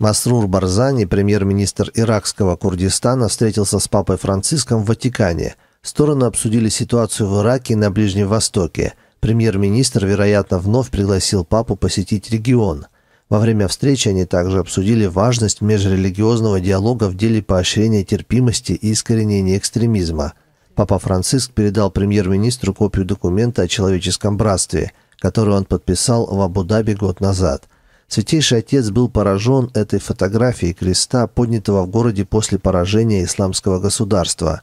Масрур Барзани, премьер-министр иракского Курдистана, встретился с папой Франциском в Ватикане. Стороны обсудили ситуацию в Ираке и на Ближнем Востоке. Премьер-министр, вероятно, вновь пригласил папу посетить регион. Во время встречи они также обсудили важность межрелигиозного диалога в деле поощрения терпимости и искоренения экстремизма. Папа Франциск передал премьер-министру копию документа о человеческом братстве, который он подписал в Абу-Даби год назад – Святейший Отец был поражен этой фотографией креста, поднятого в городе после поражения исламского государства.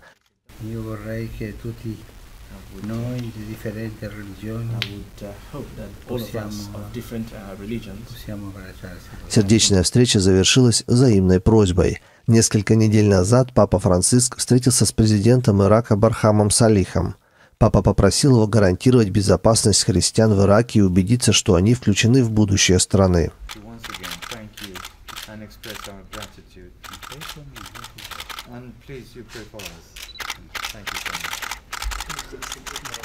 Сердечная встреча завершилась взаимной просьбой. Несколько недель назад Папа Франциск встретился с президентом Ирака Бархамом Салихом. Папа попросил его гарантировать безопасность христиан в Ираке и убедиться, что они включены в будущее страны. And please, you pray for us. Thank you so much.